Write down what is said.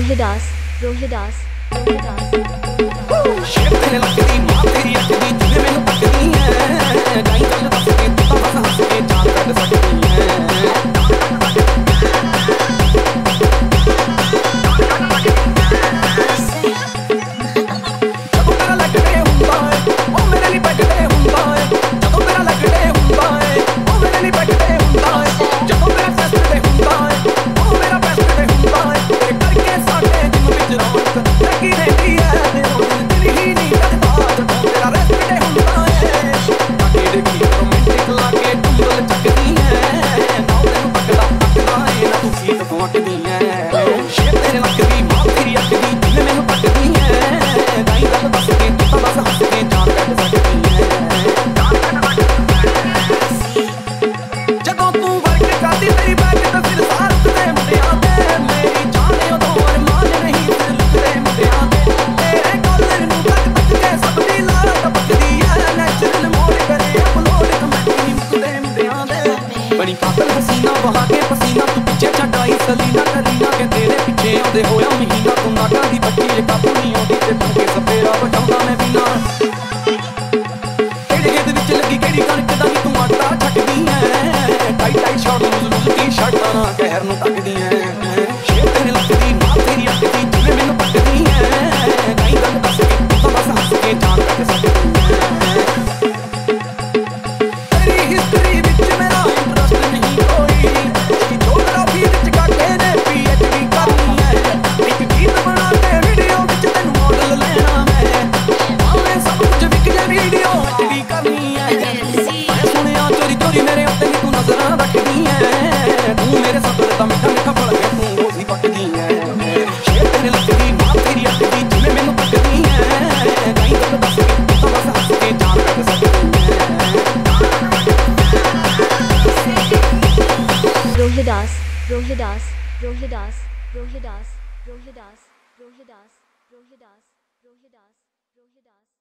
रोहिदास रोहिदास रोहिदास ஓட்டுது இல்லை ਦੇ ਬਣੀ ਕਾਤਲ ਵਹਾ ਕੇ ਪਸੀਨਾ ਤੂੰ ਪਿੱਛੇ ਛੱਡਾਈ ਸਲੀਨਾ ਕਰੀਨਾ ਕੇ ਤੇਰੇ ਪਿੱਛੇ ਆਉਂਦੇ ਹੋਇਆ ਮਹੀਨਾ ਤੂੰ ਨਾਟਾਂ ਦੀ ਬੱਚੀ ਜੇ ਕਾਬੂ ਨਹੀਂ ਆਉਂਦੀ ਤੇ ਤੂੰ ਕੇ ਸਪੇਰਾ ਵਟਾਉਂਦਾ ਮੈਂ ਵੀ ਨਾ ਕਿਹੜੇ ਖੇਤ ਵਿੱਚ ਲੱਗੀ ਕਿਹੜੀ ਕਣਕ ਦਾ ਨੀ ਤੂੰ ਆਟਾ ਛੱਡਦੀ ਐ tight tight short loose loose T ਸ਼ਰਟਾਂ ਨਾਲ ਕਹਿਰ ਨੂੰ ਤੱਕਦੀ ਐ ਸ਼ੇਰ ਤੇਰੇ ਲੱਗਦੀ ਮਾਂ ਤੇਰੀ ਅੱਖਦੀ ਜਿਵੇਂ ਮੈਨੂੰ ਪੱਟਦੀ ਐ ਗਾਈ ਗੱਲ ਦੱਸ ਕੇ ਤੂੰ ਤਾਂ ਬਸ ਹੱਸ ਕੇ ਜਾਨ ਕੱਢ ਸਕਦੀ ਮੇਰੇ ਸੱਤਰ ਦਾ ਮਿੱਠਾ ਮਿੱਠਾ ਫਲ ਕੇ ਤੂੰ ਰੋਜ਼ੀ ਪੱਕਦੀ ਐ ਸ਼ੇਰ ਤੇਰੇ ਲੱਗਦੀ ਮਾਂ ਤੇਰੀ ਅੱਖਦੀ ਜਿਵੇਂ ਮੈਨੂੰ ਪੱਕਦੀ ਐ ਗਾਈ ਗੱਲ ਦੱਸ ਕੇ ਤੂੰ ਤਾਂ ਬਸ ਹੱਸ ਕੇ ਜਾਨ ਕੱਢ ਸਕਦੀ ਐ रोहिदास रोहिदास रोहिदास रोहिदास रोहिदास रोहिदास रोहिदास